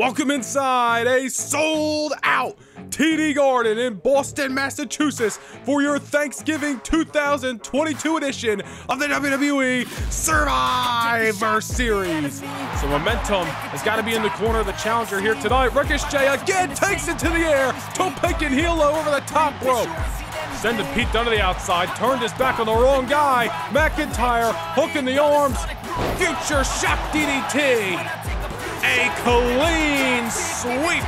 Welcome inside a sold out TD Garden in Boston, Massachusetts for your Thanksgiving 2022 edition of the WWE Survivor Series. So momentum has got to be in the corner of the challenger here tonight. Ricochet again takes it to the air. Toe pick and heel over the top rope. Sending Pete Dunne to the outside, turned his back on the wrong guy. McIntyre hooking the arms. Future shock DDT. A clean sweep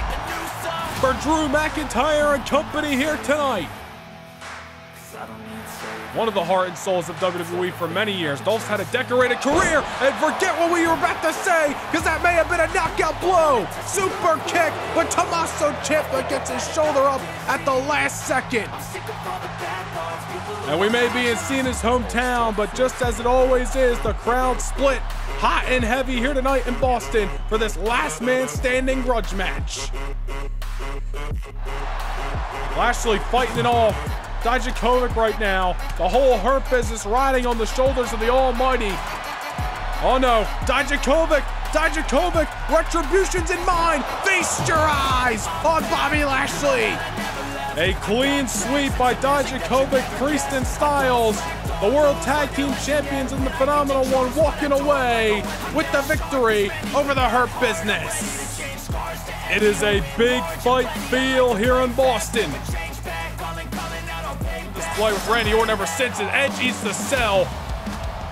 for Drew McIntyre and company here tonight. One of the heart and souls of WWE for many years. Dolph's had a decorated career, and forget what we were about to say, because that may have been a knockout blow. Super kick, but Tommaso Ciampa gets his shoulder up at the last second. And we may be in Cena's hometown, but just as it always is, the crowd split hot and heavy here tonight in Boston for this last man standing grudge match. Lashley fighting it off. Dijakovic right now. The whole Hurt business riding on the shoulders of the Almighty. Oh no, Dijakovic, Dijakovic, retribution's in mind. Feast your eyes on Bobby Lashley. A clean sweep by Dijakovic, Priest and Styles. The World Tag Team Champions and the Phenomenal One walking away with the victory over the Hurt Business. It is a big fight feel here in Boston. Display with Randy Orton ever since, and Edge eats the cell.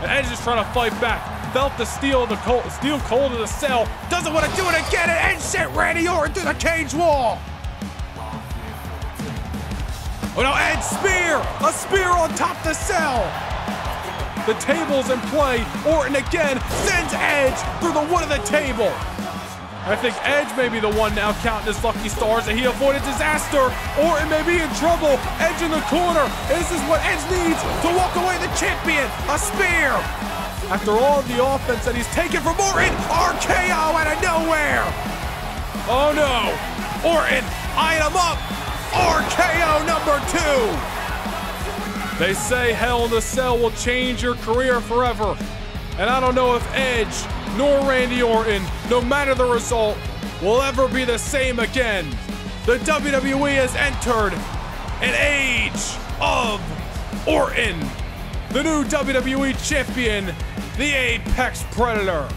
And Edge is trying to fight back. Felt the steel, the cold, steel cold of the cell. Doesn't want to do it again, and Edge sent Randy Orton through the cage wall. Oh no, Edge spear! A spear on top the cell! The table's in play. Orton again sends Edge through the wood of the table. I think Edge may be the one now counting his lucky stars and he avoided disaster. Orton may be in trouble. Edge in the corner. This is what Edge needs to walk away the champion. A spear. After all of the offense that he's taken from Orton, RKO out of nowhere. Oh no. Orton eyeing him up. RKO number two. They say Hell in the Cell will change your career forever. And I don't know if Edge nor Randy Orton, no matter the result, will ever be the same again. The WWE has entered an age of Orton, the new WWE champion, the Apex Predator.